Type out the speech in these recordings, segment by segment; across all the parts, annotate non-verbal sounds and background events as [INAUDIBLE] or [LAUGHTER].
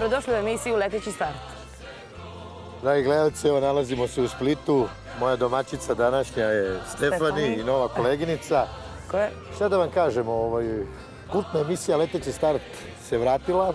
Dobrodošli u emisiju Leteći start. Dragi gledalci, evo nalazimo se u Splitu. Moja domaćica današnja je Stefani Stefani. i nova koleginica. Ko je? Šta da vam kažem, ovaj, kultna emisija Leteći start se vratila.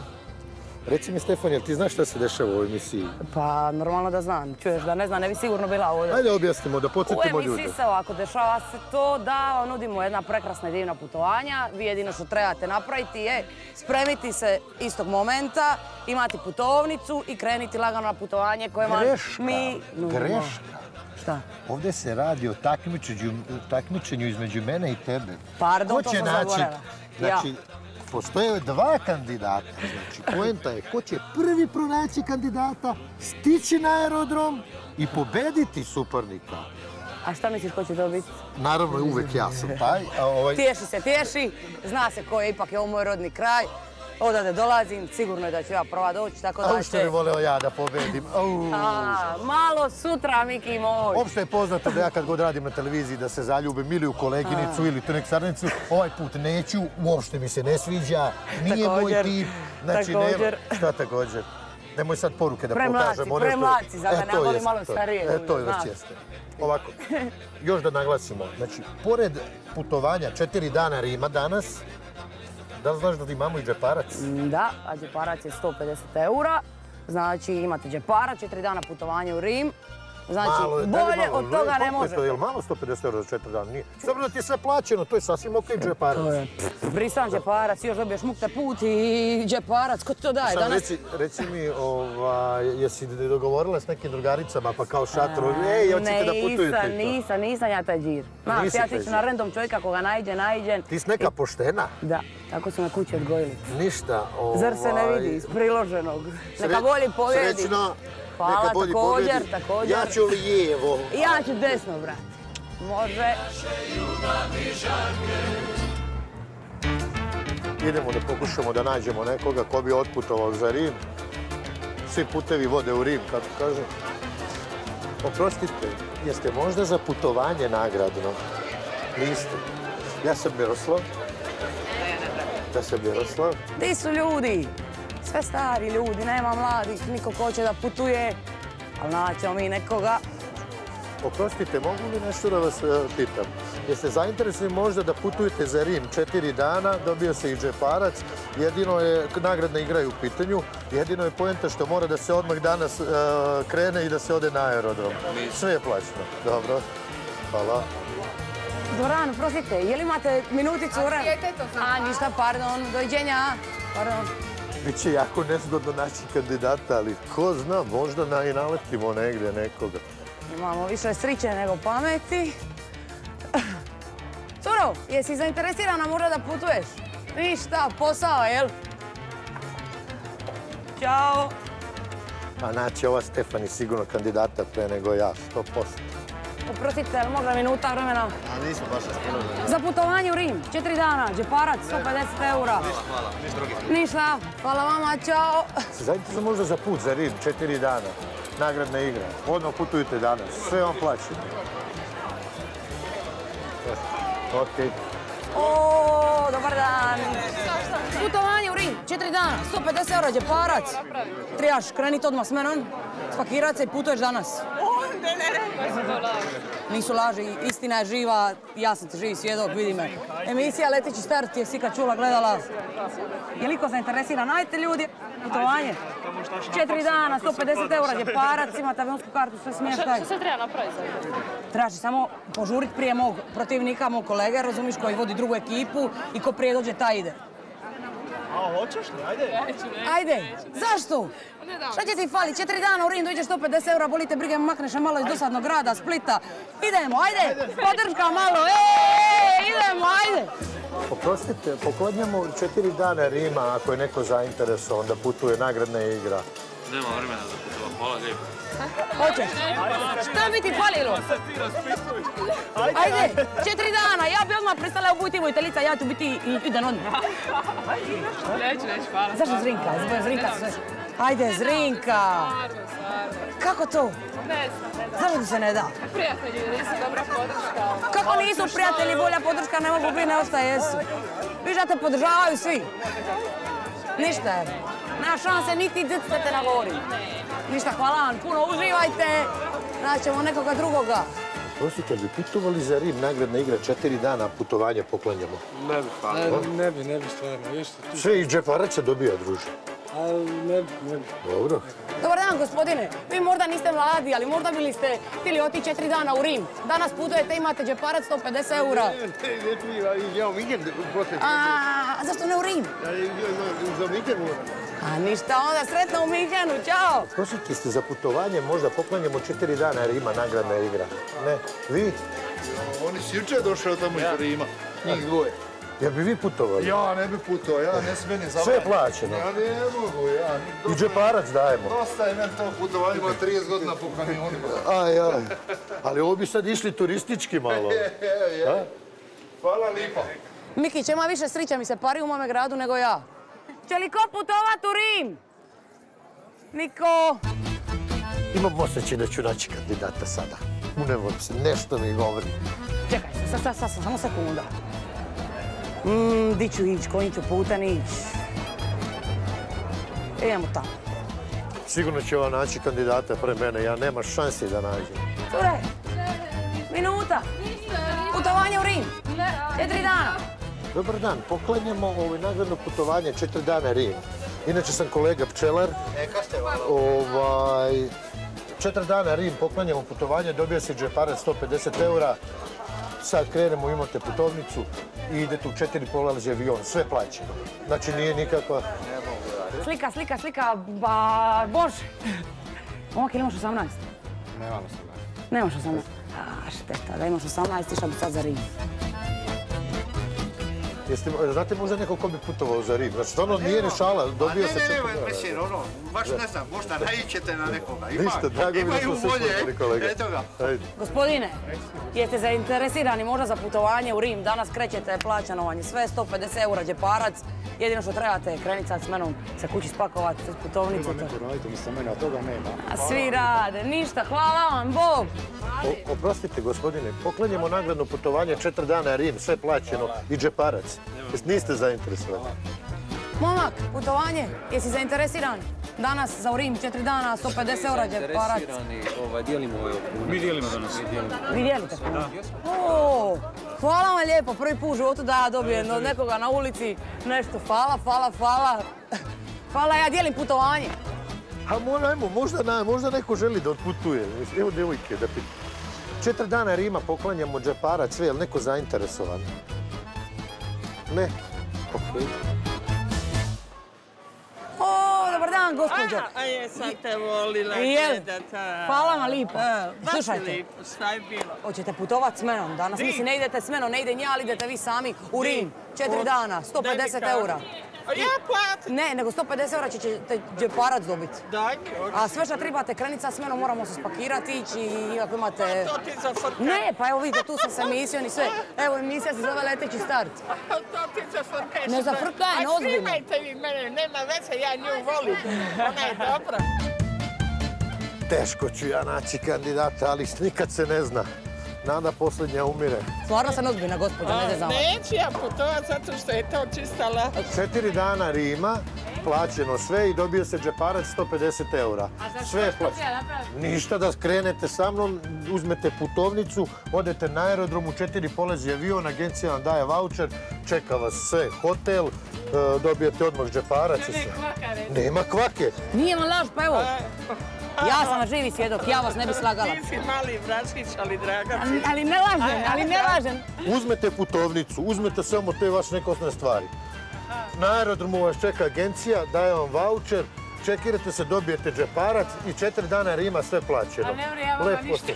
Reci mi Stefan, jel ti znaš šta se dešava u ovoj emisiji? Pa normalno da znam. Čuješ da ne znam, ne bi sigurno bila ovdje. Ajde objasnimo, da U podsjetimo emisiji ljude. se ovako dešava se to da vam nudimo jedna prekrasna i divna putovanja. Vi jedino što trebate napraviti je spremiti se istog momenta, imati putovnicu i krenuti lagano na putovanje koje vam mi nudimo. greška. Šta? Ovdje se radi o takmičenju, takmičenju između mene i tebe. Pardon, Ko to sam zaboravila. Znači, postoje dva kandidata. Znači, poenta je ko će prvi pronaći kandidata, stići na aerodrom i pobediti suparnika. A šta misliš ko će dobiti? Naravno, uvek ja sam taj. Ovaj, Tješi se, tješi. Zna se ko je, ipak je ovo moj rodni kraj. Odavde dolazim, sigurno je da ću ja prva doći, tako da a što bi će... voleo ja da pobedim. A, malo sutra, Miki moj. Opšte je poznato da ja kad god radim na televiziji da se zaljubim ili u koleginicu ili tu nek sarnicu, ovaj put neću, uopšte mi se ne sviđa, nije moj tip. Znači, nema- također. Šta također? Nemoj sad poruke da Premlaci, pokažem. one što- premlaci, zato E, ne volim malo starije E, to već jeste. Ovako, još da naglasimo, znači, pored putovanja četiri dana Rima danas, da li znaš da imamo i džeparac? Da, a džeparac je 150 eura. Znači imate džeparac, četiri dana putovanje u Rim. Znači, Malo bolje malo, od toga ne može. To, je li malo 150 eura za četiri dana? Nije. S obzirom da ti je sve plaćeno, to je sasvim okej džeparac. To je brisan džeparac, još dobiješ mukte put i džeparac, ko ti to daje danas? reci, reci mi, ovaj, jesi dogovorila s nekim drugaricama pa kao šatro, ej, hoćete da putujete Nisam, i to? nisam, nisam ja taj džir. Znaš, ja taj ću na random čovjeka koga najđe, najđen. Ti si neka poštena, Da, tako su me kući odgojili. ništa. Ovaj, Zar se ne vidi iz priloženog? Neka bolji pobjedi. Srećno, Hvala, neka bolji također, pobjedi. također. Ja ću lijevo. Ja ću desno, brat. Može. Idemo da pokušamo da nađemo nekoga ko bi otputovao za Rim. Svi putevi vode u Rim, kako kažu. Oprostite, jeste možda za putovanje nagradno? Niste. Ja sam Miroslav. Ja sam Miroslav. Di su ljudi? Sve stari ljudi, nema mladih, niko ko će da putuje. Ali naćemo mi nekoga. Oprostite, mogu li nešto da vas e, pitam? Jeste zainteresni možda da putujete za Rim četiri dana, dobio se i džeparac, jedino je, nagradna igra je u pitanju, jedino je poenta što mora da se odmah danas e, krene i da se ode na aerodrom. Sve je plaćeno. Dobro, hvala. Doran, prostite, je li imate minuticu A, ništa, pardon, doviđenja. Pardon. Biće jako nezgodno naći kandidata, ali ko zna, možda na, i naletimo negdje nekoga. Imamo više sriće nego pameti. Curo, jesi zainteresirana možda da putuješ? Ništa, posao, jel? Ćao. A naći ova Stefani sigurno kandidata pre nego ja, 100%. Oprostite, jel mogla minuta vremena? A nismo baš raspoloženi. Za putovanje u Rim, četiri dana, džeparac, 150 eura. Hvala, ništa drugi. Ništa, hvala vama, čao. Zajedno se možda za put za Rim, četiri dana. Nagradna igra. Odmah putujete danas. Sve vam plaćeno. Ok. O, dobar dan. Putovanje u Rim, četiri dana, 150 eura, džeparac. Trebaš krenit odmah s menom, spakirat se i putuješ danas. Nisu laži, istina je živa, ja sam ti živi svjedok, vidi me. Emisija Letići start je Sika čula, gledala. Je li ko zainteresiran? Najte ljudi, putovanje. Četiri dana, 150 eura, džeparac, imate avionsku kartu, sve smještaj. Što se treba napraviti za? Trebaš samo požurit prije mog protivnika, mog kolege, razumiš, koji vodi drugu ekipu i ko prije dođe, taj ide. A, hoćeš li? Ajde. Ajde, zašto? Šta će ti fali? Četiri dana u Rim, dođeš 150 eura, bolite brige, makneš malo iz dosadnog grada, Splita. Idemo, ajde, podrška malo, ej, idemo, ajde. Oprostite, pokladnjamo četiri dana Rima ako je neko zainteresovan da putuje nagradna igra. Nema vremena za putova, hvala lijepo. Hoćeš? Šta bi ti falilo? Ajde, četiri dana, ja bi odmah prestala biti vojtelica, ja ću biti i idem odmah. Neću, neću, hvala. Zašto Zrinka? Zbog Zrinka se. Ajde, Zrinka! Kako to? Ne znam, ne znam. Zašto ti se ne da? Prijatelji, nisu dobra podrška. Kako nisu prijatelji, bolja podrška ne mogu biti nego šta jesu. Viš da te podržavaju svi. Ništa. Nema šanse niti dzcete na gori. Ništa, hvala vam, puno uživajte. Naćemo nekoga drugoga. Prostite, bi putovali za Rim, nagradna igra, četiri dana putovanje poklanjamo. Ne bi, ne, ne bi, ne bi stvarno. Tu, Sve i džeparac se dobija, druže. ali ne bi, ne bi. Dobro. Dobar dan, gospodine. Vi možda niste mladi, ali možda bili ste htjeli otići četiri dana u Rim. Danas putujete, imate džeparac 150 eura. Ja vikend poslije. A, a zašto ne u Rim? Za vikend A ništa, onda sretno u Minhenu, čao! Prosite ste za putovanje, možda poklanjamo četiri dana Rima, nagradna igra. Ne, vi? Oni si jučer došao tamo iz Rima, njih dvoje. Jel bi vi putovali? Ja ne bi putovao, ja ne smijem ni Sve je plaćeno. Ja ne mogu, ja. I džeparac dajemo. Dosta je meni to putovanje, ima 30 godina po kamionima. Aj, aj. Ali ovo bi sad išli turistički malo. [LAUGHS] A? Hvala lipa. Mikić, ima više srića mi se pari u mome gradu nego ja. Će li ko putovat u Rim? Niko. Imam osjećaj da ću naći kandidata sada. Unevam se, nešto mi govori. Čekaj, sad, sad, sad, samo sekunda. Mm, di ću ići, kojim ću putem ići? Idemo tamo. Sigurno će ova naći kandidata pre mene, ja nema šansi da nađem. Cure, minuta. Putovanje u Rim. Četiri dana. Dobar dan, poklanjamo ovaj nagradno putovanje, četiri dana Rim. Inače sam kolega pčelar. Kad ste Ovaj, četiri dana Rim, poklanjamo putovanje, dobija se džeparac 150 eura. Sad krenemo, imate putovnicu i idete u četiri polazi avion, sve plaćeno. Znači nije nikakva... Slika, slika, slika, ba, bože. Momak, ili imaš 18? Nemamo se Nemaš 18. A, šteta, da imaš 18, išla bi sad za Rim. Jeste, znate možda neko ko bi putovao za Rim? Znači, stvarno nije ni šala, dobio se ne, ne, eura. mislim, ono, baš ne znam, možda naićete na nekoga. Ima, Ništa, drago mi da smo se upoznali, kolega. eto ga. Ajde. Gospodine, jeste zainteresirani možda za putovanje u Rim? Danas krećete plaćano vam je sve, 150 eura džeparac. Jedino što trebate je krenit sad s menom se kući spakovati s putovnicu. Neko radite mi sa mene, a toga nema. A svi rade, ništa, hvala vam, Bog. O- oprostite, gospodine, poklanjamo nagradno putovanje, četiri dana Rim, sve plaćeno i džeparac. Jeste- Niste zainteresovani? Momak, putovanje, jesi zainteresiran? Danas za u Rim, četiri dana, 150 eura džeparac. ovaj, dijelimo ovaj Mi dijelimo danas. Vi dijelite? O, hvala vam lijepo, prvi put u životu da ja dobijem od nekoga na ulici nešto. Hvala, hvala, hvala. [LAUGHS] Hvala, ja dijelim putovanje. A mo- ajmo, možda, na, možda neko želi da otputuje. Evo devojke da pitam. Četiri dana Rima poklanjamo džeparac, sve, je li neko zainteresovan? Ne? Okej. O, dobar dan, gospođo. A jesam te volila gledat. Hvala vam lipo. A, Baš je Slušajte, lipo, šta je bilo? hoćete putovat s menom danas? Mislim, ne idete s menom, ne ide nja, ali idete vi sami u? Rim. Četiri dana, Daj mi 150 kartu. eura. A ja platim. Ne, nego 150 eura ćete džeparac dobiti. Daj, A sve što trebate krenica s menom, moramo se spakirati ići i ako imate... to ti za frka. Ne, pa evo vidite, tu sam sa emisijom i sve. Evo, emisija se zove Leteći start. To ti za frka. Ne zafrkajem, A ozbiljno. snimajte vi mene, nema veze, ja nju volim. Ona je dobra. Teško ću ja naći kandidata, ali nikad se ne zna. Nada posljednja umire. Stvarno sam ozbiljna, gospođo, ne znam. Neću ja putovat zato što je to čista la... Četiri dana Rima, plaćeno sve i dobio se džeparac 150 eura. Sve je plaćeno. Ništa da skrenete sa mnom, uzmete putovnicu, odete na aerodrom u četiri polezi avion, agencija vam daje voucher, čeka vas sve, hotel, e, dobijete odmah džeparac i sve. Nema kvake. Nije vam laž, pa evo. Ja sam živi svjedok, ja vas ne bi slagala. Ti si mali braškić, ali draga Ali, ali ne lažem, ali ne lažem. Uzmete putovnicu, uzmete samo te vaše neke osnovne stvari. Na aerodromu vas čeka agencija, daje vam voucher, čekirate se, dobijete džeparac i četiri dana Rima sve plaćeno. A ne vjerujem vam Lepo ništa. ste.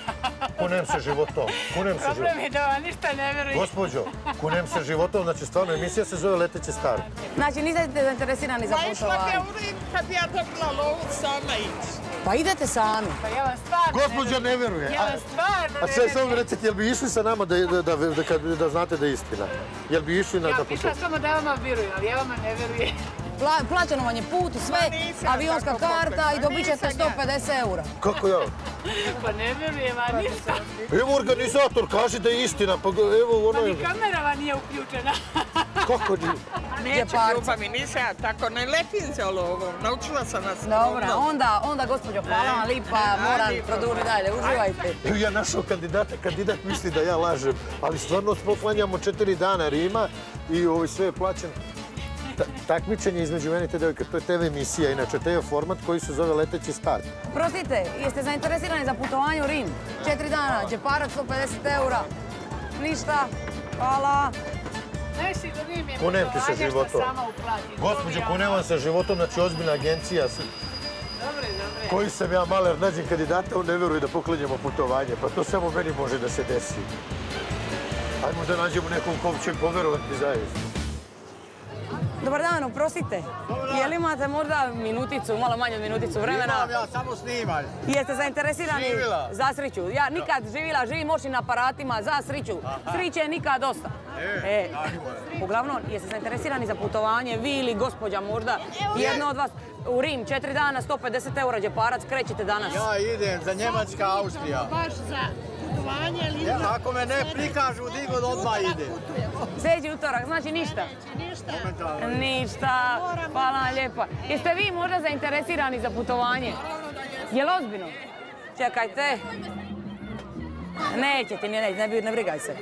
Kunem se životom. Kunem se životom. Problem je da vam ništa ne verujem. Gospođo, kunem se životom, znači stvarno emisija se zove Leteći start. Znači, niste zainteresirani za Pa išla bi putovanje. u Rim kad ja dobila lovu sama ići. Pa idete sami. Pa ja vam stvarno Gospođa ne veruje. Ja A, vam stvarno a ne sve samo mi vjerujem. recite, jel bi išli sa nama da, da, da, da, kad- da znate da je istina? Jel bi išli na Ja da bi išla samo da vama vjerujem, ali ja vama ne vjerujem. Pla- plaćeno vam je put i sve, nisam avionska karta i dobit ćete nisam ja. 150 eura. Kako ja? [LAUGHS] Pa ne vjerujem vam ništa. Evo organizator, kaže da je istina, pa evo ono Pa ni kamera vam nije uključena. [LAUGHS] Kako ni? Neću ljubavi, nisam ja tako, ne lepim se lovom, naučila sam nas. Dobro, onda, onda gospođo, hvala vam lipa, moram produžiti dalje, uživajte. Evo ja našao kandidata, kandidat misli da ja lažem, ali stvarno poklanjamo četiri dana Rima i ovo sve je plaćen. Ta- takmičenje između mene i te devojke, to je TV emisija, inače TV format koji se zove Leteći start. Prostite, jeste zainteresirani za putovanje u Rim? Četiri dana, džeparac 150 eura. Ništa, hvala. Je Kunem ti se životom. sama uplati. Gospođo, kunem vam se životom, znači ozbiljna agencija. s- Dobre, dobre. Koji sam ja maler, nađem kandidata, on ne vjeruje da poklanjamo putovanje. Pa to samo meni može da se desi. Ajmo da nađemo nekog ko će poverovati zaista. Dobar dan, oprostite. Je li imate možda minuticu, malo manje od minuticu vremena? ja samo snimaj. Jeste zainteresirani Živjela. za sriću? Ja nikad živjela, živim moćnim aparatima za sriću. Sriće nikad dosta. E, uglavnom, jeste zainteresirani za putovanje, vi ili gospođa možda, jedno od vas u Rim, četiri dana, 150 eura džeparac, krećete danas. Ja idem za Njemačka, Austrija. Baš za putovanje Ja, ako me ne prikažu, di god odmah idem. Sljedeći utorak, znači ništa. ništa. Ništa, hvala vam lijepa. Jeste vi možda zainteresirani za putovanje? Je li ozbiljno? Čekajte. Nećete, ne, ne, ne, bi- ne brigaj se.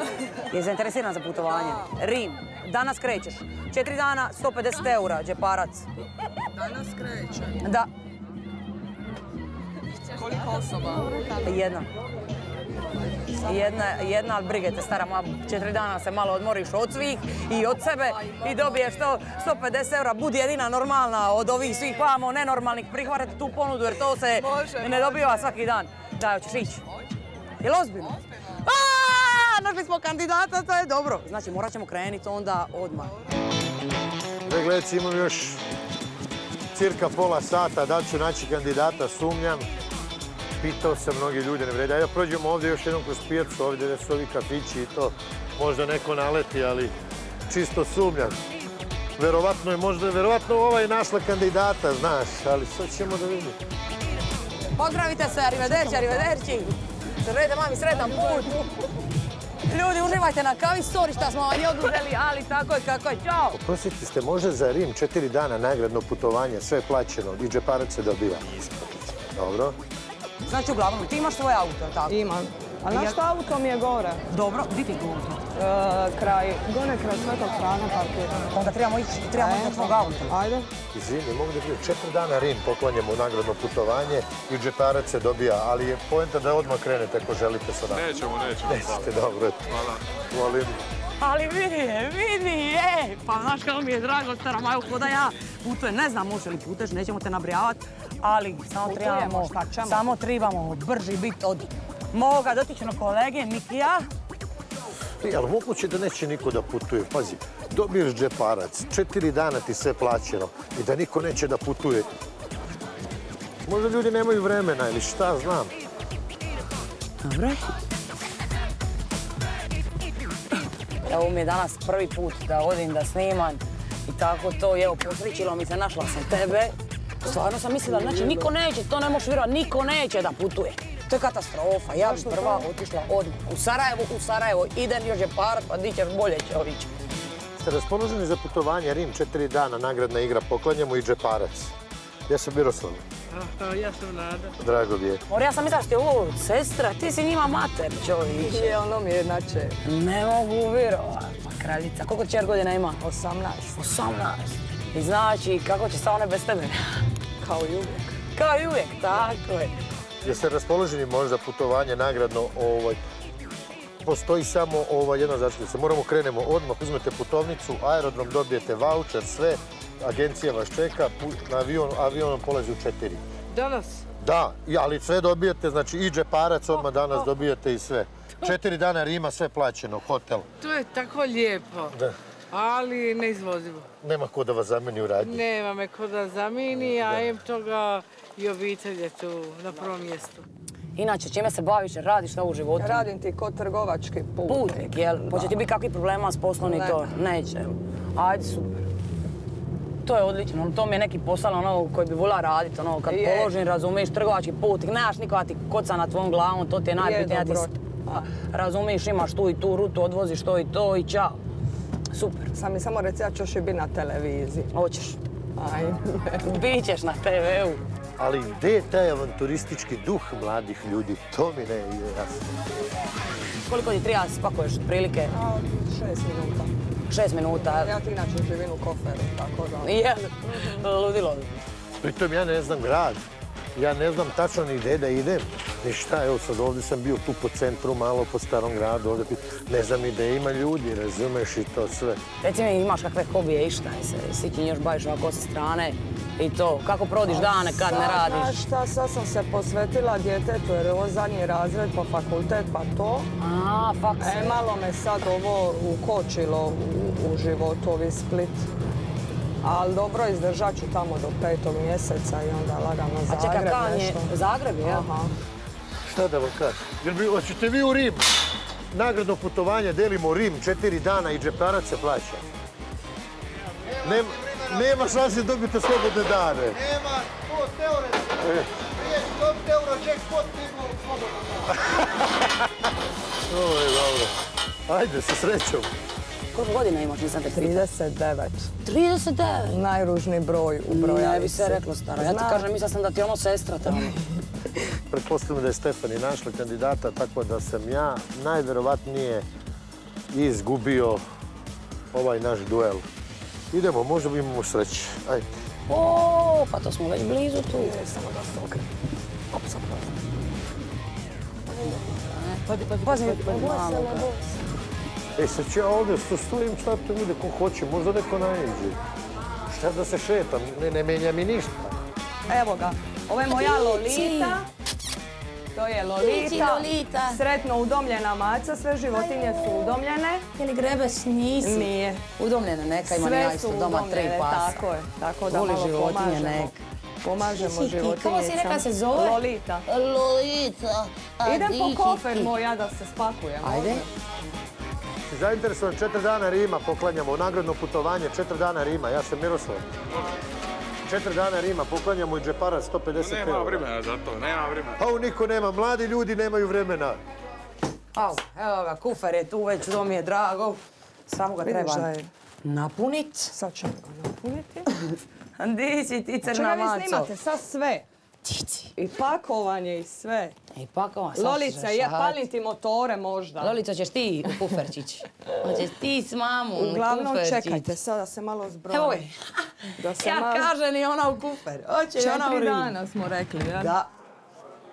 Je zainteresiran za putovanje. Rim, danas krećeš. Četiri dana, 150 eura, džeparac. Danas kreće. Da, Koliko osoba? jedna. Jedna, jedna, ali brigajte, stara moja, četiri dana se malo odmoriš od svih i od sebe i dobiješ to 150 eura, budi jedina normalna od ovih svih vamo nenormalnih, prihvatite tu ponudu jer to se Može, ne dobiva svaki dan. Da, hoćeš ići? Jel ozbiljno? Aaaa, našli smo kandidata, to je dobro. Znači, morat ćemo krenuti onda odmah. E, gledajte, imam još cirka pola sata, da ću naći kandidata, sumnjam. Pitao sam mnogi ljudi, ne vredi. Ajde da prođemo ovdje još jednom kroz pijacu, ovdje gdje su ovi kafići i to. Možda neko naleti, ali čisto sumnjam. Verovatno je možda, verovatno ovaj našla kandidata, znaš, ali sad ćemo da vidimo. Pozdravite se, arrivederci, arrivederci. Sredite mami, sretan put. Ljudi, uživajte na kavi, sorry šta smo vam je oduzeli, ali tako je kako je, čao. Prositi ste možda za Rim četiri dana nagradno putovanje, sve je plaćeno i džeparac se dobiva. Dobro. Znači, uglavnom, ti imaš svoje auto, tako? Imam. A naš što auto mi je gore? Dobro, di ti gore? E, kraj, gore kraj Svetog Frana parkirano. Onda trebamo ići, trebamo ići do tvog auta. Ajde. Izvini, mogu da vidim, četiri dana Rim poklanjamo nagradno putovanje i džeparac se dobija, ali je poenta da odmah krenete ako želite sa nama. Nećemo, nećemo. Nećete, dobro. Hvala. Volim. Ali vidi je, vidi je. Pa znaš kako mi je drago, stara Majo, ko da ja putujem. Ne znam može li puteš, nećemo te nabrijavati, ali samo trebamo, samo trebamo brži biti od moga dotičnog kolege Nikija. I, ali moguće da neće niko da putuje. Pazi, dobiješ džeparac, četiri dana ti sve plaćeno i da niko neće da putuje. Možda ljudi nemaju vremena ili šta znam. Dobro. Evo mi je danas prvi put da odim da snimam i tako to, evo, posrećilo mi se, našla sam tebe. Stvarno sam mislila, znači niko neće, to ne možeš vjerovati, niko neće da putuje. To je katastrofa, ja bi prva otišla odmah. U Sarajevo, u Sarajevo, idem još je par, pa di ćeš bolje Čović. Ste raspoloženi za putovanje Rim, četiri dana, nagradna igra, poklanjamo i džeparac. Ja sam Miroslav, Ja sam Nada. drago mi je. Mor, ja sam mislila što je ovo sestra, ti si njima mater, Čović. Je, ono mi je inače Ne mogu vjerovat, pa kraljica. Koliko čer godina ima? 18, 18. I znači, kako će sa one bez tebe? [LAUGHS] kao i uvijek. Kao i uvijek, tako je. Jeste raspoloženi možda putovanje nagradno ovaj, postoji samo ovaj, jedna začetnica. Moramo krenemo odmah, uzmete putovnicu, aerodrom dobijete voucher, sve, agencija vas čeka, na avion, avionom polazi u četiri. Danas? Da, ali sve dobijete, znači i džeparac odmah danas dobijete i sve. Četiri dana Rima, sve plaćeno, hotel. To je tako lijepo, Da. ali neizvozivo. Nema ko da vas zameni u radnji. Nema me ko da zamini, a em toga i obitelj je tu na prvom mjestu. Inače, čime se baviš, radiš šta u životu? Radim ti kod trgovački put. Putnik, jel? Hoće ti biti kakvih problema s poslom i Ne. to? Neće. Ajde, super. To je odlično, ono, to mi je neki posao ono koji bi volila raditi, ono, kad Je. položim, razumiješ, trgovački putnik, nemaš nikoga ti koca na tvojom glavom, to ti je najbitnije, ti a, razumiješ, imaš tu i tu rutu, odvoziš to i to i čao. Super. Sad mi samo reci, ja ću još i biti na televiziji. Hoćeš. Ajde. [LAUGHS] Bićeš na TV-u. Ali gdje je taj avanturistički duh mladih ljudi? To mi ne je jasno. Koliko ti treba spakuješ otprilike? A, Šest minuta. Šest minuta. Ja ti inače živim u koferu, tako da... Je, ludilo. Pritom ja ne znam grad. Ja ne znam tačno ni gdje da idem. Ni šta, evo sad ovdje sam bio tu po centru, malo po starom gradu, ovdje pi- ne znam i gdje ima ljudi, razumeš i to sve. Reci mi, imaš kakve hobije i šta je se? Si ti još baviš ovako sa strane i to, kako provodiš dane kad ne radiš? Znaš šta, sad sam se posvetila djetetu jer je ovo zadnji razred pa fakultet pa to. A, faks. E, malo me sad ovo ukočilo u, u životu, ovi Split. Ali dobro, izdržat ću tamo do petog mjeseca i onda lagano A Zagreb čekaj, kan je. Zagreb, jel? Aha. Šta da vam kažem? Jel bi, hoćete vi u Rim? Nagradno putovanje, delimo Rim, četiri dana i džeparac se plaća. Nema, nema šanse dobiti slobodne dane. Nema, to teoretski. Prije ću dobiti euro jackpot nego slobodno. [LAUGHS] Ovo je dobro. Ajde, sa srećom. Koliko godina imaš, nisam te pitao? 39. 39. Najružniji broj u brojavici. Ne bi se reklo stara. Ja ti kažem, mislila sam da ti je ono sestra tamo. Pretpostavljam da je Stefani našla kandidata, tako da sam ja najverovatnije izgubio ovaj naš duel. Idemo, možda bi imamo sreće. Ajde. O, pa to smo već blizu tu. Samo da se okrenem. Ops, oprosti. Pazi, pazi, pazi, malo. E, sad ću ja ovdje sto- stojim, šta to bude ko hoće, možda neko naiđe. Šta da se šetam, ne, ne menja mi ništa. Evo ga, ovo je moja Lolita. To je Lolita. Lolita. Sretno udomljena maca, sve životinje su udomljene. Je li grebeš? Nisi. Nije. Udomljene neka, imam ja isto doma tri pasa. tako je. Tako da Voli malo životinje pomažemo. nek. Pomažemo životinjicama. kako si rekla se zove? Lolita. Lolita. Idem po kofer moj, ja da se spakujem. Ajde. Zainteresovan četiri dana Rima poklanjamo, nagradno putovanje, četiri dana Rima, ja sam Miroslav. Četiri dana Rima poklanjamo i džeparac 150 Nema eura. vremena za to, nema vremena. A u niko nema, mladi ljudi nemaju vremena. Au, evo ga, kufer je tu već, to mi je drago. Samo ga treba napunit. Sad ćemo ga napuniti. [LAUGHS] Di si ti crna Čega vi maco? snimate? Sad sve. Tici. I pakovanje i sve. I pakova, sad Lolica, ja palim ti motore možda. Lolica, ćeš ti u kuferčić. [LAUGHS] Hoćeš ti s mamom u Uglavnom, čekajte, sada se malo zbrojim. Evo je. [LAUGHS] Da se Ja malo... kažem i ona u kufer. Hoće i ona u Četiri Rim. dana smo rekli, ja? Da.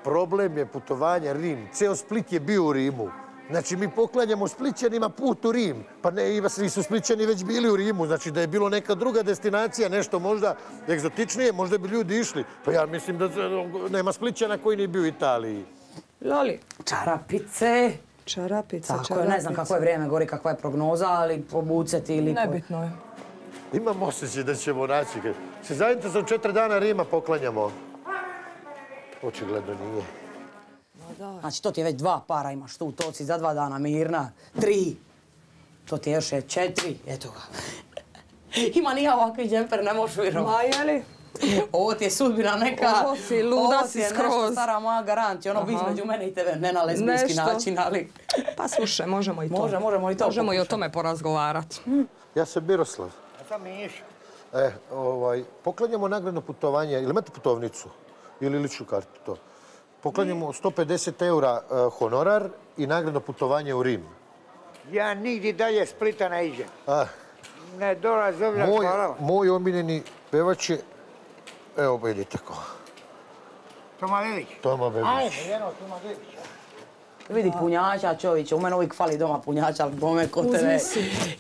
Problem je putovanje Rim. Ceo Split je bio u Rimu. Znači, mi poklanjamo Splićanima put u Rim. Pa ne, i svi su Splićani već bili u Rimu. Znači, da je bilo neka druga destinacija, nešto možda egzotičnije, možda bi ljudi išli. Pa ja mislim da nema Splićana koji nije bio u Italiji. Loli. Čarapice. Čarapica, Tako je, ne znam kako je vrijeme, gori kakva je prognoza, ali obuceti ili... Nebitno je. Imam osjećaj da ćemo naći. Se zainteresovan četiri dana Rima poklanjamo. Očigledno nije. Znači, to ti je već dva para imaš tu, to si za dva dana mirna. Tri. To ti je još je četiri. Eto ga. [LAUGHS] Ima nije ovakvi džemper, ne možeš vjerovati. Ma je li? [LAUGHS] Ovo ti je sudbina neka. Ovo si luda Ovo si ti je nešto skroz. stara moja garancija. Ono bi između mene i tebe, ne na lezbijski Nešto. način, ali... Pa slušaj, možemo i to. Može, možemo i to Možemo i o tome porazgovarati. Ja sam Miroslav. Ja sam Miš. E, ovaj, poklanjamo nagradno putovanje. Ili imate putovnicu? Ili ličnu kartu to? Poklanjamo 150 eura e, honorar i nagradno putovanje u Rim. Ja nigdje dalje Splita ne iđem. Ne dolazi ovdje, moj, hvala vam. moj omiljeni pevač je... Evo, vidite ko. Toma Lilić. Toma Bebić. Ajde, jedno Toma Lilić. Vidi punjača čovječe, u mene uvijek fali doma punjača, ali bome kod tebe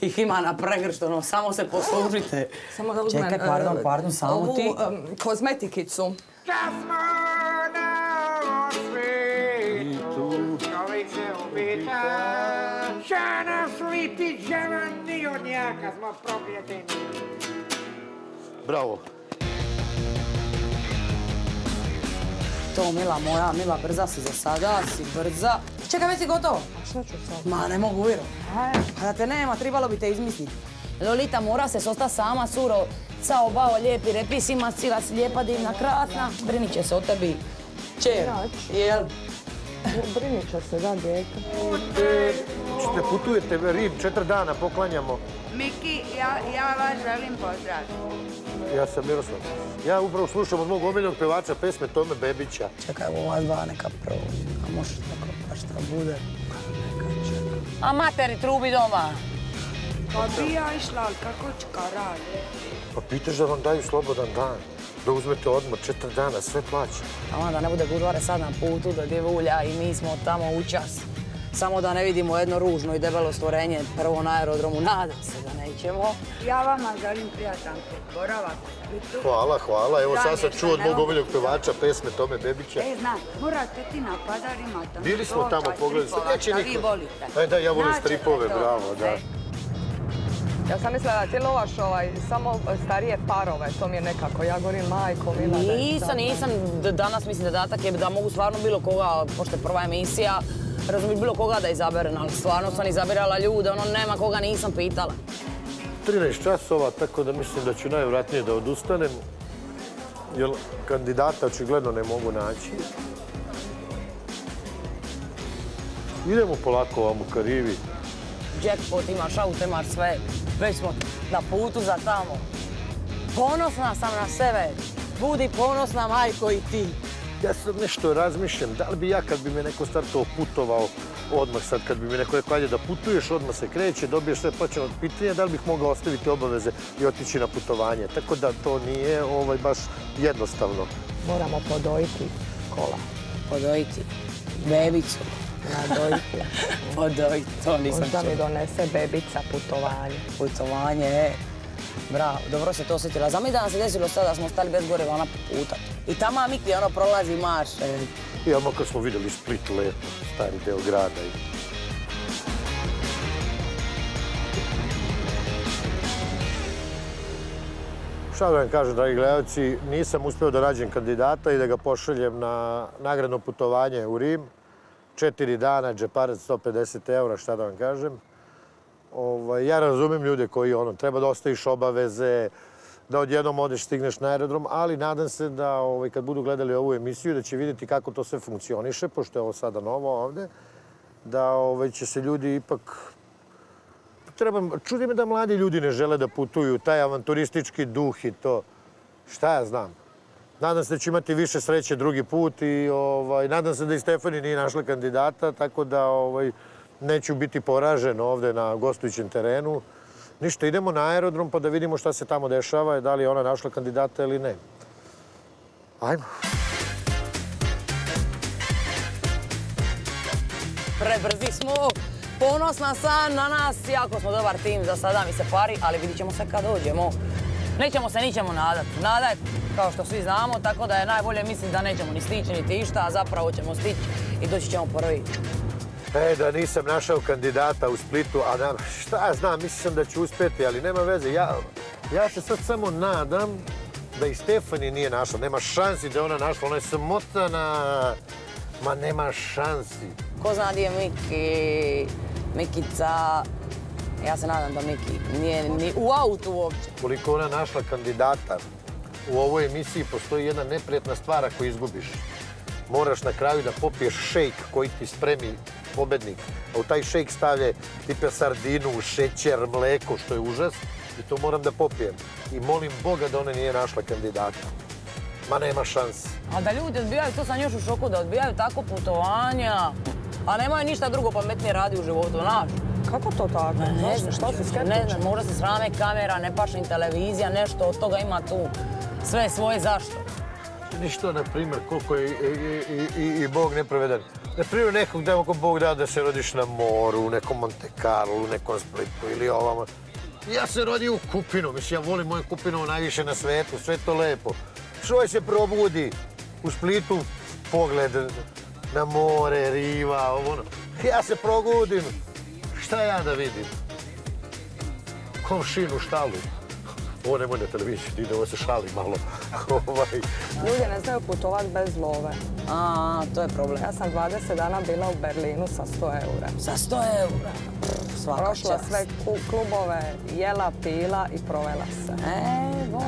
ih ima na pregršt, ono, samo se poslužite. Samo da uzmem... Čekaj, pardon, e, pardon, samo ovu, ti. em, kozmetikicu. Da džava, ni od njaka smo prokljeti. Bravo. To, mila moja, mila, brza si za sada, si brza. Čekaj, već si gotovo. Šta ću sad? Ma, ne mogu vjerovati. Pa da te nema, trebalo bi te izmisliti. Lolita mora se sosta sama, curo. Cao, bao, lijepi repis, ima sila si lijepa, divna, krasna. Brinit će se o tebi. Čer, jel? Brinit će se, da, dijete. Ćete putujete Rim, četiri dana poklanjamo. Miki, ja, ja vas želim pozdraviti. Ja sam Miroslav. Ja upravo slušam od mog omiljenog pevača pesme Tome Bebića. Čekaj, ova dva neka prođe. A može tako pa šta bude? A materi trubi doma. Pa bi ja išla, ali kako čka radi? Pa pitaš da vam daju slobodan dan. Da uzmete odmor, četiri dana, sve plaća. Tamo da ne bude gužvare sad na putu do djevulja i mi smo tamo u čas. Samo da ne vidimo jedno ružno i debelo stvorenje prvo na aerodromu. Nadam se da nećemo. Ja vama želim prijatan boravak. Hvala, hvala. Evo sad sam čuo od mog omiljenog pevača pesme Tome Bebića. E, znam, morate ti na padarima tamo. Bili smo tamo, pogledali stripova, Neće niko. vi volite. Aj da, ja volim Nađete stripove, bravo, da. E, Ja sam mislila da ti lovaš ovaj, samo starije parove, to mi je nekako, ja govorim majko, mila. da je Nisam, nisam. Danas mislim zadatak je da mogu stvarno bilo koga, pošto je prva emisija, razumiješ bilo koga da izaberem, ali stvarno sam izabirala ljude, ono nema koga nisam pitala. 13 časova, tako da mislim da ću najvratnije da odustanem. Jer kandidata očigledno ne mogu naći. Idemo polako ovam u Karivi. Jackpot, imaš auto, imaš sve. Već smo na putu za tamo. Ponosna sam na sebe. Budi ponosna, majko, i ti. Ja sad nešto razmišljam, da li bi ja kad bi me neko starto putovao odmah sad, kad bi mi neko rekao ajde da putuješ, odmah se kreće, dobiješ sve plaćeno od pitanja, da li bih mogao ostaviti obaveze i otići na putovanje. Tako da to nije ovaj, baš jednostavno. Moramo podojiti kola. Podojiti. Bebicu. Nadojiti. [LAUGHS] Podojiti, to nisam Možda mi donese bebica putovanje. Putovanje, e. Bravo, dobro se to osjetila. Znam da nam se desilo sada da smo stali bez goriva ona puta. I tamo Miki ono prolazi marš. e. I odmah kad smo vidjeli Split lepo, stari deo grada. Šta da vam kažem, dragi gledalci, nisam uspio da nađem kandidata i da ga pošaljem na nagradno putovanje u Rim. Četiri dana, džeparac 150 eura, šta da vam kažem. Ovaj, ja razumem ljude koji ono, treba da ostaviš obaveze, da odjednom odeš, stigneš na aerodrom, ali nadam se da ovaj, kad budu gledali ovu emisiju da će vidjeti kako to sve funkcioniše, pošto je ovo sada novo ovde, da ovaj, će se ljudi ipak... Treba, čudi me da mladi ljudi ne žele da putuju, taj avanturistički duh i to. Šta ja znam? Nadam se da će imati više sreće drugi put i ovaj, nadam se da i Stefani nije našla kandidata, tako da ovaj, neću biti poražen ovde na gostujućem terenu. Ništa, idemo na aerodrom pa da vidimo šta se tamo dešava i da li je ona našla kandidata ili ne. Ajmo. Prebrzi smo. Ponosna sam na nas, jako smo dobar tim za sada mi se pari, ali vidit ćemo se kad dođemo. Nećemo se ničemu nadat. Nada kao što svi znamo, tako da je najbolje misliti da nećemo ni stići niti išta, a zapravo ćemo stići i doći ćemo prvi. E, da nisam našao kandidata u Splitu, a da, šta ja znam, mislio sam da ću uspjeti, ali nema veze. Ja, ja se sad samo nadam da i Stefani nije našla. Nema šansi da je ona našla, ona je samotana. Ma nema šansi. Ko zna gdje je Miki, Mikica, ja se nadam da Miki nije ni u autu uopće. Koliko ona našla kandidata, u ovoj emisiji postoji jedna neprijatna stvar ako izgubiš. Moraš na kraju da popiješ šejk koji ti spremi pobednik. A u taj šejk stavlje tipe sardinu, šećer, mleko, što je užas. I to moram da popijem. I molim Boga da ona nije našla kandidata. Ma nema šanse. A da ljudi odbijaju, to sam još u šoku, da odbijaju tako putovanja. A nemaju ništa drugo pametnije radi u životu, znaš. Kako to tako? Ne znam, Što si Ne skeptičan? znam, možda se srame kamera, ne paše im televizija, nešto od toga ima tu. Sve svoje zašto. Ništa, na primjer, koliko je i, i, i, Bog nepravedan. Na primjer, nekog da ako Bog da da se rodiš na moru, u nekom Monte Carlo, u nekom Splitu ili ovamo. Ja se rodio u Kupinu, mislim, ja volim moju Kupinu najviše na svetu, sve to lepo. Čovjek se probudi u Splitu, pogled na more, riva, ovo ono. Ja se progudim, šta ja da vidim? Komšinu štalu. Ovo nemoj na televiziji, ide, ovo se šali malo. [LAUGHS] ovaj. Ljudi ne znaju putovat bez love. A, to je problem. Ja sam 20 dana bila u Berlinu sa 100 eura. Sa 100 eura. Svaka Prošla čast. sve klubove, jela, pila i provela se. E, bo.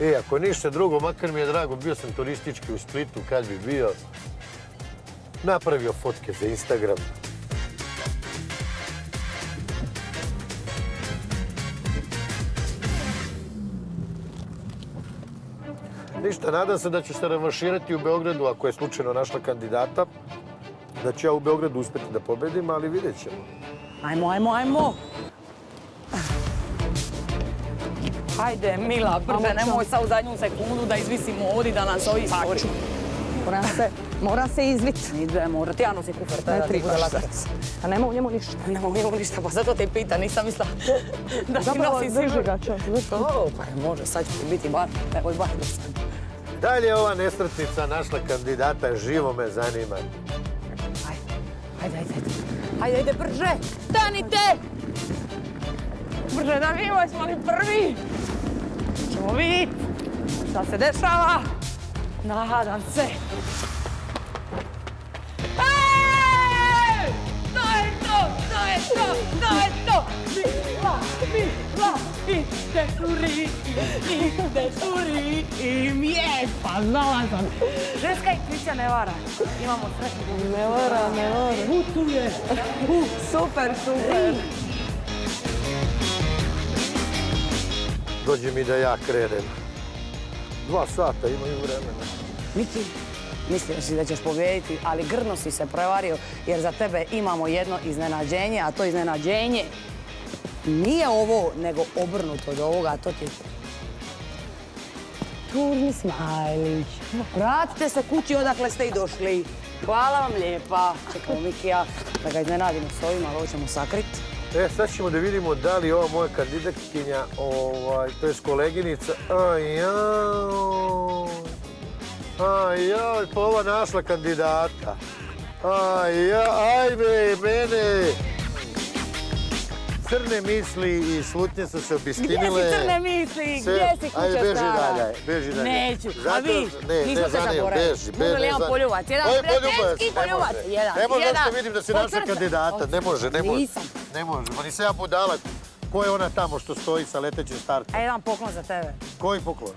E, ako ništa drugo, makar mi je drago, bio sam turistički u Splitu, kad bi bio, napravio fotke za Instagram. Ništa, nadam se da ću se revanširati u Beogradu ako je slučajno našla kandidata. Da ću ja u Beogradu uspjeti da pobedim, ali vidjet ćemo. Ajmo, ajmo, ajmo. Hajde, Mila, brže, nemoj sad u zadnju sekundu da izvisimo ovdje da nas ovi spori. Moram se, moram se izvit. Ide, mora ti ja nosim kufer, Ne da ti bude sad. A nema u njemu ništa. Nema u njemu ništa, pa zato te pita, nisam mislila [LAUGHS] da ti Zapravo, nosi drži sigurno. ga čas, drži. O, pa može, sad će ti biti bar, evo bar da sam. Dalje ova nesretnica našla kandidata, živo me zanima. Ajde, ajde, ajde. Ajde, ajde, brže, stanite! Brže da vidimo, jesmo li prvi? Ćemo vidjeti šta se dešava. Nadam se. Ej! To je to, to je to, to je to! Mila, Mila, ide turi, ide turi i mije, pa znala sam. Ženska intuicija ne vara. Imamo sreću. Ne vara, ne vara. Putuje. Super, super. Dođi mi da ja krenem. Dva sata imaju vremena. Miki, mislio si da ćeš pobijediti, ali grdno si se prevario jer za tebe imamo jedno iznenađenje, a to iznenađenje nije ovo, nego obrnuto od ovoga, a to ti je tužni smajlić. Vratite se kući odakle ste i došli. Hvala vam lijepa. Čekamo Mikija da ga iznenadimo s ovim, ali ovo ćemo sakriti. E, sad ćemo da vidimo da li ova moja kandidatkinja, ovaj, to je koleginica, aj jao, aj jao, pa ova našla kandidata. Aj ja, ajme, mene. Crne misli i slutnje su se obistinile. Gdje si crne misli? Sve- Gdje si kuća Ajde, beži dalje, beži dalje. Neću. A vi, ne, nismo ne, se zaboravili. beži, Može be- li jedan poljubac? Jedan prijateljski poljubac. Jedan, Ne može, zašto vidim da si srca. kandidata. Ne može, ne može. Nisam. Ne može, pa nisam ja budala. Ko je ona tamo što stoji sa letećim startom? A jedan poklon za tebe. Koji poklon?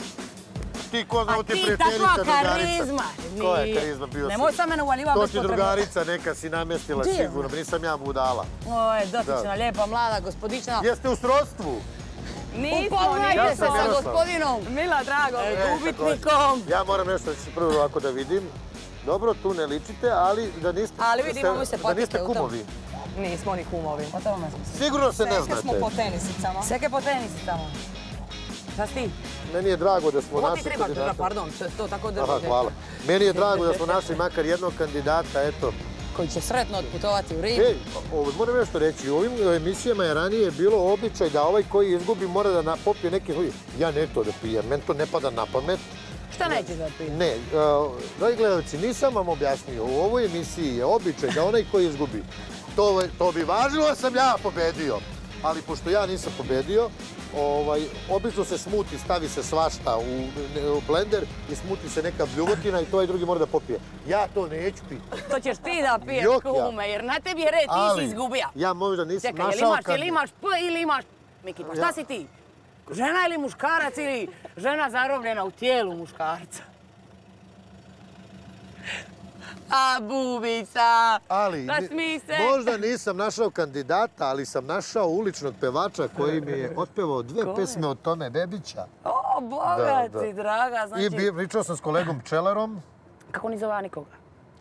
Ti ko zna, A ovo ti je ti prijateljica, takva drugarica. karizma. Koja je karizma bio Nemoj sam? mene uvaljiva To bez ti potrebe. drugarica neka si namjestila je sigurno, nisam ja budala. Je dotična, Da. lijepa, mlada gospodična. Jeste u srodstvu? Nismo, Upoznajte se sa gospodinom. Mila, drago. E, je. E, Gubitnikom. Ja moram nešto da prvo ovako da vidim. Dobro, tu ne ličite, ali da niste... Ali da vidi, ste- imamo se Da niste patike u tom. kumovi. Nismo ni kumovi. O tome smo se. Sigurno se ne Seke smo znate. po tenisicama. Seke po tenisicama. Šta? Meni je drago da smo Ovo ti našli treba, kandidata. pardon, to- tako drži. Aha, hvala. Meni je drago da smo [LAUGHS] našli makar jednog kandidata, eto. Koji će sretno otputovati u Rim. Ej, moram nešto reći, u ovim emisijama je ranije bilo običaj da ovaj koji izgubi mora da popije neki svoj. Ja ne to da pijem, meni to ne pada na pamet. Šta nećeš da pije? Ne, uh, dragi gledalci, nisam vam objasnio, u ovoj emisiji je običaj da onaj koji izgubi, to, to bi važilo da sam ja pobedio. Ali pošto ja nisam pobedio, ovaj, obično se smuti, stavi se svašta u, u blender i smuti se neka bljuvotina i to ovaj drugi mora da popije. Ja to neću piti. To ćeš ti da piješ Jok ja. kume, jer na tebi je red, ti si izgubija. ja možda nisam Čekaj, našao imaš, jel kandid- imaš P ili imaš... Miki, pa šta Ja. si ti? Žena ili muškarac ili žena zarobljena u tijelu muškarca? A bubica! Ali, ni- se! možda nisam našao kandidata, ali sam našao uličnog pevača koji mi je otpevao dve pesme od Tome Bebića. O, boga Da, da. ti, draga, znači... I pričao sam s kolegom Pčelarom. Kako ni zove nikoga?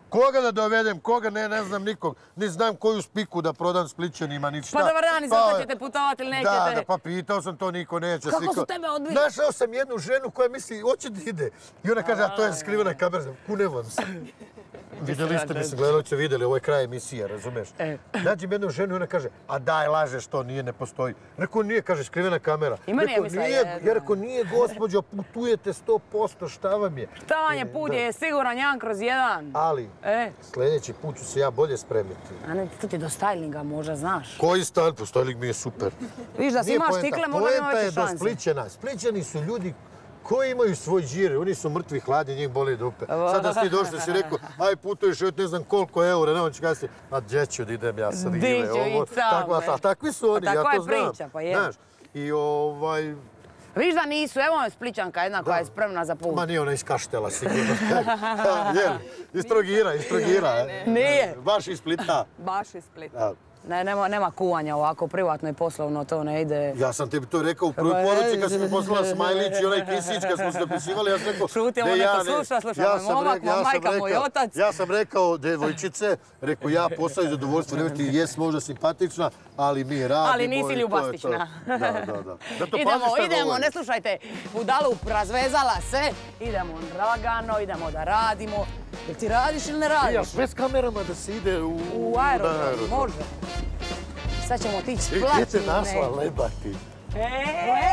Koga da dovedem, koga ne, ne znam nikog. Ni znam koju spiku da prodam splićanima, ni šta. Pa dobar dan, izvolite, ćete putovati ili nećete? Da, da, pa pitao sam to, niko neće. Kako Svi su tebe odbili? Našao sam jednu ženu koja misli, hoće da ide. I ona kaže, a to je skrivena kamera. Kunem vam se. [LAUGHS] Vidjeli ste, mislim, gledali ste vidjeli, ovo je kraj emisije, razumeš? E. Nađem jednu ženu i ona kaže, a daj, lažeš to, nije, ne postoji. Rekao, nije, kaže, skrivena kamera. I meni je Rekao, mislila nije, jedna. ja rekao, nije, gospođo, putujete 100%, šta vam je? Šta vam je put je siguran jedan kroz jedan? Ali, E, sljedeći put ću se ja bolje spremiti. a ne, to ti do stylinga možda, znaš. Koji stan? Pa styling mi je super. Viš da si imaš stikle, možda ima Poenta je do šanse. Splićana. Splićani su ljudi koji imaju svoj džir, oni su mrtvi hladni, njih boli dupe. Sad da si došli, si rekao, aj putuješ od ne znam koliko eura, ne on će kazati, a gdje ću da idem, ja Di rive. ovo, takva- takvi su oni, Pa ja takva to je znam. priča, pa je. Znaš, i ovaj, Viš da nisu, evo je Spličanka jedna koja je spremna za put. ma nije ona iz Kaštela sigurno. [LAUGHS] Jel, iz Trogira, iz Trogira. e. Nije. Baš iz Splita. Baš iz Splita. Ne, nema, nema kuvanja ovako, privatno i poslovno, to ne ide. Ja sam tebi to rekao u prvoj poruci kad si mi e, poslala Smajlić i onaj Kisić kad smo se dopisivali, ja sam rekao... Šuti, ovo "De, neko ja ne- sluša, sluša ja moj momak, ja majka, moj otac. Ja sam rekao, devojčice, rekao ja posao i zadovoljstvo, nemoj ti jes možda simpatična, ali mi radimo Ali nisi to je to. ljubastična. Da, da, da. [LAUGHS] Zato idemo, idemo, ne slušajte, budalu razvezala se, idemo lagano, idemo da radimo. Jel ti radiš ili ne Ja, radiš? sve s kamerama da se ide u... U aerodrom. može. Sad ćemo otići E, Gdje te našla lebati?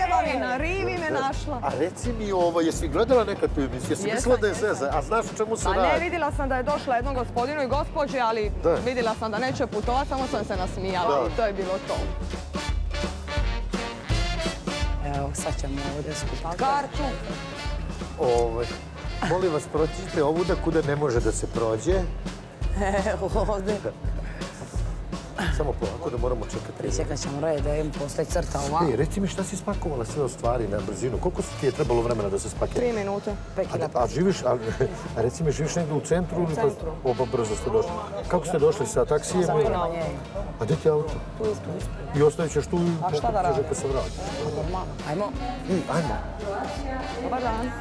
Evo mi, na rivi me našla. A reci mi ovo, jesi gledala nekad tu emisiju? Jesi mislila da je zeza? A znaš o čemu se A ne, radi? vidjela sam da je došla jednom gospodinu i gospođi, ali Da. vidjela sam da neće putovat, samo sam se nasmijala Da. i to je bilo to. Evo, sad ćemo ovdje skupiti kartu. Ovaj, molim vas, pročitajte ovuda kuda ne može da se prođe. [LAUGHS] Evo ovdje. Samo polako da moramo čekati. Pričekat ćemo red, da im postoji crta ovako. Ej, reci mi šta si spakovala sve o stvari na brzinu? Koliko si ti je trebalo vremena da se spakira? Tri minute. A, da- a živiš, a, [LAUGHS] a reci mi, živiš negdje u centru? U centru. O, pa brzo ste došli. Kako ste došli sa taksijem? Sa ili- finalom. A gdje ti je auto? Tu isto, isto. I ostavit ćeš tu i A šta da radim? se vrati. Ajmo. I, ajmo. Dobar dan.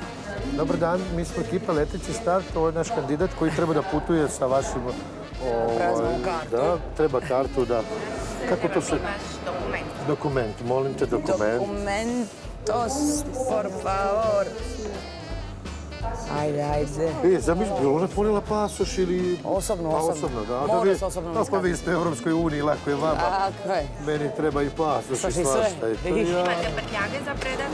Dobar dan, mi smo ekipa Leteći start, ovo je naš kandidat koji treba da putuje sa vašim... ovaj, kartu. Da, treba kartu da... Kako to se... Dokument, molim te dokument. Documentos, por favor. Ajde, ajde. E, zamisli, bi ona ponela pasoš ili... Osobno, Pa, osobno. osobno, da. Mora da vi- s osobnom Pa, pa vi ste u Europskoj uniji, lako je vama. Tako je. Meni treba i pasoš i svašta. I. Imate prtljage za predat?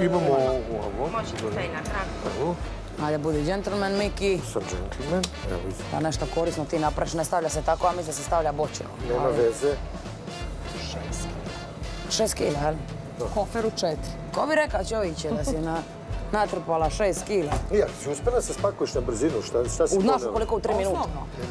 Imamo ovo. Možete sve na tragu. Ajde, budi gentleman, Miki. sam džentlmen. Evo, Da nešto korisno ti napraviš, ne stavlja se tako, a mislim da se stavlja bočino. nema veze. Šest kila, jel? Koferu četiri. Ko bi rekao čovječe da si na, natrpala šest kila? Ako si uspjela se spakuješ na brzinu, šta, šta si U našu ponela? koliko u tri minute?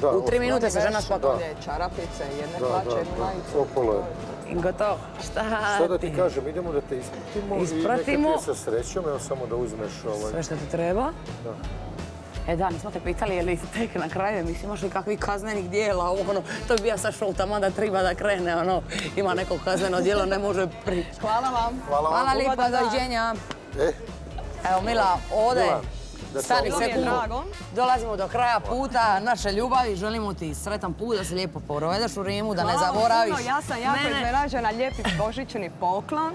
Da, U tri minute se žena spakuje. Čarapice, jedne da, jednu da. majicu. Okolo je. I gotovo. Šta Šta da ti ti? kažem, idemo da te ispratimo i Ispratimo. neka ti je sa srećom, evo samo da uzmeš ovaj... Sve što ti treba. Da. E da, nismo te pitali je li tek na kraju emisije imaš li kakvih kaznenih dijela, ovo, ono, to bi ja sad tamo da treba da krene, ono, ima neko kazneno djelo, ne može prići. Hvala vam. Hvala vam. Hvala lipa, doviđenja. E, Evo Mila, ovdje, Mila, stani sekundu. Dolazimo do kraja puta naše ljubavi, želimo ti sretan put, da se lijepo provedeš u Rimu, da ne Hvala vam zaboraviš. puno, Ja sam jako iznenađena, lijepi božićni poklon.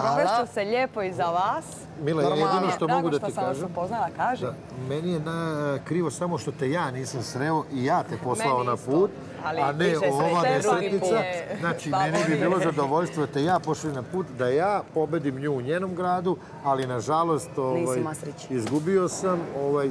Provešću se lijepo i za vas. Mila, Normalno. jedino što Drago mogu da što ti sam vas kažem... upoznala, kaži. Da, meni je na, krivo samo što te ja nisam sreo i ja te poslao na put, ali a ne ova nesretnica. [LAUGHS] Znači, meni bi bilo zadovoljstvo da te ja pošli na put, da ja pobedim nju u njenom gradu, ali nažalost ovaj, izgubio sam. Ovaj,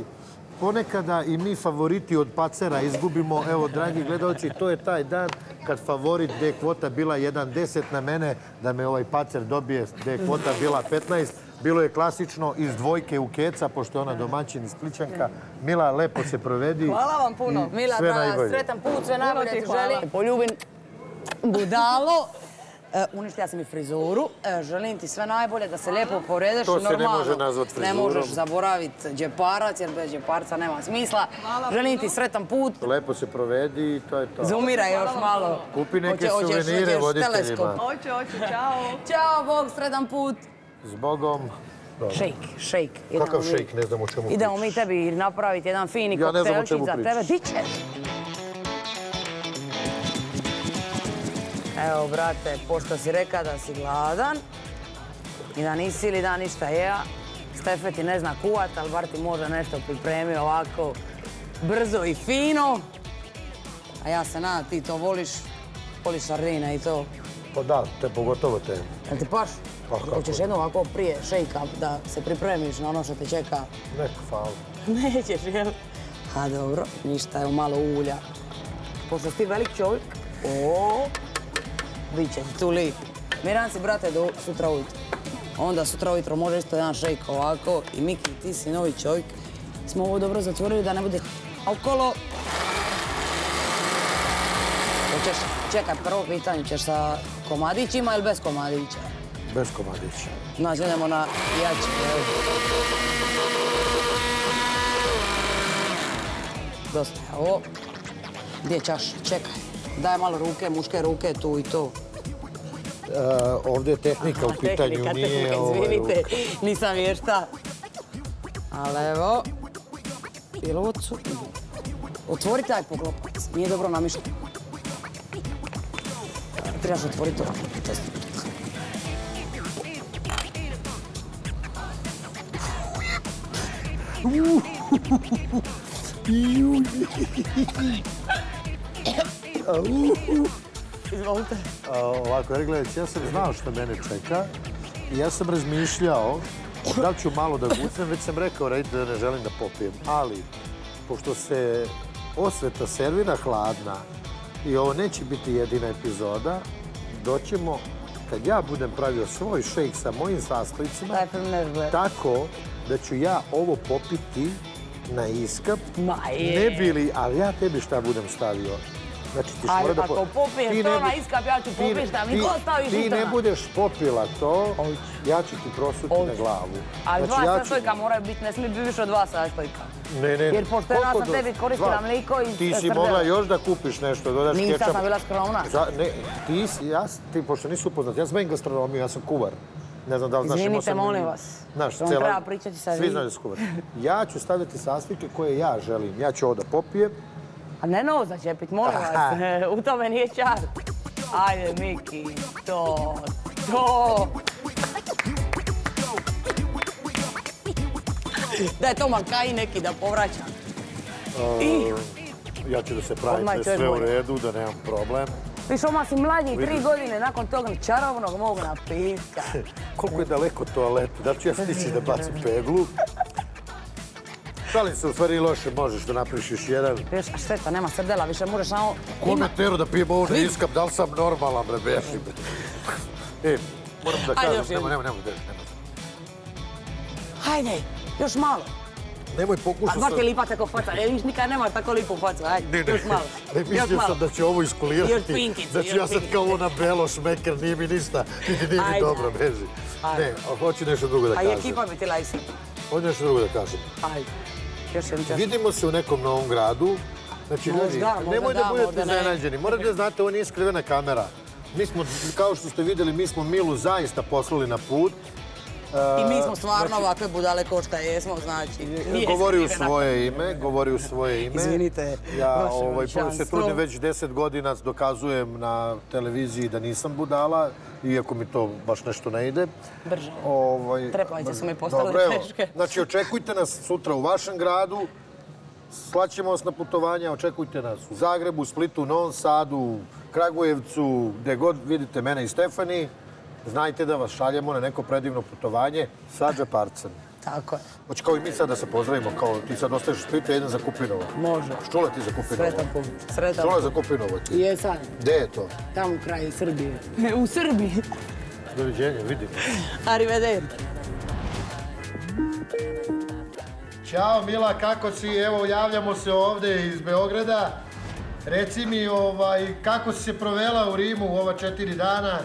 Ponekada i mi favoriti od pacera izgubimo, evo dragi gledalci, to je taj dan kad favorit je kvota bila 1.10 na mene, da me ovaj pacer dobije je kvota bila 15. Bilo je klasično iz dvojke u keca, pošto je ona domaćin iz Pličanka. Mila, lepo se provedi. Hvala vam puno. I Mila, sve da, najbolje. sretan put, sve najbolje ti želim. Poljubim budalo. E, uništila si mi frizuru. E, želim ti sve najbolje, da se lijepo povredeš. To se ne može nazvat Ne frizurom. možeš zaboraviti džeparac, jer bez džeparca nema smisla. Želim ti sretan put. Lepo se provedi i to je to. Zumiraj još malo. Kupi neke suvenire voditeljima. Hoću, hoću, čao. [LAUGHS] Ćao, Bog, sretan put. Zbogom. Šejk, šejk. Idemo Kakav mi- šejk, ne znam o čemu Idemo mi tebi napraviti jedan fini Ja ne znam o koktelčić čemu za tebe. pričaš. Di ćeš? Evo, brate, pošto si reka da si gladan i da nisi cijeli dan ništa jeo, Stefe ti ne zna kuvat, ali bar ti može nešto pripremiti ovako brzo i fino. A ja se nadam, ti to voliš, voliš sardine i to. Pa da, te pogotovo te. Jel ti paš? Pa kako Hoćeš jedno ovako prije šejka da se pripremiš na ono što te čeka? Nek, hvala. Nećeš, jel? A dobro, ništa, evo malo ulja. Pošto si ti velik čovjek, o, bit će ti tu lijep. Miran si, brate, do sutra ujutro. Onda sutra ujutro može isto jedan šejk ovako i Miki, ti si novi čovjek. Smo ovo dobro zatvorili da ne bude okolo. Hoćeš, čekaj, prvo pitanje, ćeš sa komadićima ili bez komadića? Bez komadića. Znači, idemo na jači. Dosta je ovo. Gdje je čaša? Čekaj. Daj malo ruke, muške ruke tu i to. E, ovdje je tehnika u pitanju, Tehnika, nije... tehnika, izvinite, nisam vješta. Ali evo, pilucu. Otvori taj poklopac, nije dobro namišljen. Trebaš otvoriti ovo. Izvolite. Ovako, jer gledajući, ja sam znao što mene čeka i ja sam razmišljao da li ću malo da gucnem, već sam rekao da ne želim da popijem. Ali, pošto se osveta servira hladna i ovo neće biti jedina epizoda, doćemo kad ja budem pravio svoj šejk sa mojim sastojcima, tako da ću ja ovo popiti na iskap, ne bili, ali ja tebi šta budem stavio. Znači ti morat da... ako po- popiješ to ne na iskap, ja ću popiti šta mi ti- ko staviš Ti ne budeš popila to, ja ću ti prosuti na glavu. Ali Znači, dva ja ću- sastojka moraju biti, ne smije biti više od dva sastojka. Ne, ne, Jer pošto ja sam tebi koristila mliko iz Ti si mogla još da kupiš nešto, dodaš Nisam, kečap. sam bila skromna. Ne, ti si, ja, ti, pošto nisu upoznati, ja sam imam gastronomiju, ja sam kuvar. Ne znam da li znaš, imao sam- molim vas. Znaš, cijela- treba pričati sa Svi vi. znaju da. Ja ću staviti sastojke koje ja želim. Ja ću ovo da popijem. A ne nos začepit, molim vas. [LAUGHS] U tome nije čar. Ajde, Miki, to, to. Da je to makaj neki da povraća. I, Ja ću da se pravim da je to je sve u redu, da nemam problem. viš, oma si mlađi, tri godine nakon tog čarovnog mog napitka. [LAUGHS] Koliko je daleko toalet? Da ću ja stići da bacim peglu? Šalim se, u stvari loše možeš da napraviš još jedan. Viš, a šteta, nema srdela, više možeš samo... Ko me tero da pijem ovo na iskap, da li sam normalan, bre, beši, bre. E, moram da Ajde, kažem, još nemoj, nemoj, nemoj, nemoj. Hajde, još malo. Nemoj A pokušao baš sam... ti lipa tako faca, e, viš, nikad nema tako lipu facu, ajde, Ne, ne, još malo. ne, još mislio sam da će ovo Još iskulirati. pinkicu, Da ću još ja sad kao ona belo šmeker, nije mi ništa, niti nije mi dobro. Ajde. Ne, a hoću nešto drugo da A i kažem. ekipa bi ti lajsi. Hoću nešto drugo da kažem. Ajde, još jedan čas. Vidimo se u nekom novom gradu. Znači, Možda, ljudi, možda nemoj da da, budete možda ne. iznenađeni. Morate da znate, ovo nije skrivena kamera. Mi smo, kao što ste vidjeli, mi smo Milu zaista poslali na put. I mi smo stvarno Znači- ovakve budale ko šta jesmo, znači... Govori u svoje ime, govori u svoje ime. Izvinite, Ja ovaj, se trudim već deset godina, dokazujem na televiziji da nisam budala, iako mi to baš nešto ne ide. Brže. Ovaj, Trepavice su mi postale teške. Znači, očekujte nas sutra u vašem gradu. Slaćemo vas na putovanja, očekujte nas u Zagrebu, Splitu, Novom Sadu, Kragujevcu, gdje god vidite mene i Stefani. Znajte da vas šaljemo na neko predivno putovanje sa džeparcem. Tako je. Hoće kao i mi sad da se pozdravimo, kao ti sad ostaješ u Splitu, jedan za Kupinovo. Može. Čula ti za Kupinovo? Sretan put. Sretan put. za Kupinovo ti? Jesam, Gdje je to? tamo u kraju Srbije. u Srbiji. Doviđenja, vidimo. Arrivederci. Ćao Mila, kako si? Evo, javljamo se ovdje iz Beograda. Reci mi, ovaj, kako si se provela u Rimu u ova četiri dana?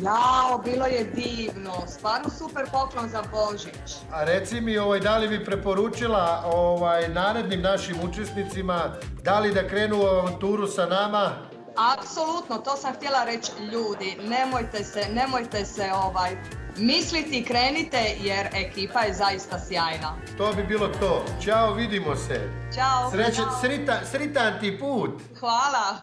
Jao, bilo je divno. Stvarno super poklon za Božić. A reci mi, ovaj, da li bi preporučila ovaj, narednim našim učesnicima, da li da krenu u avanturu sa nama? Apsolutno, to sam htjela reći ljudi. Nemojte se, nemojte se ovaj, misliti i krenite jer ekipa je zaista sjajna. To bi bilo to. Ćao, vidimo se. Ćao. Sritan, sritan ti put. Hvala.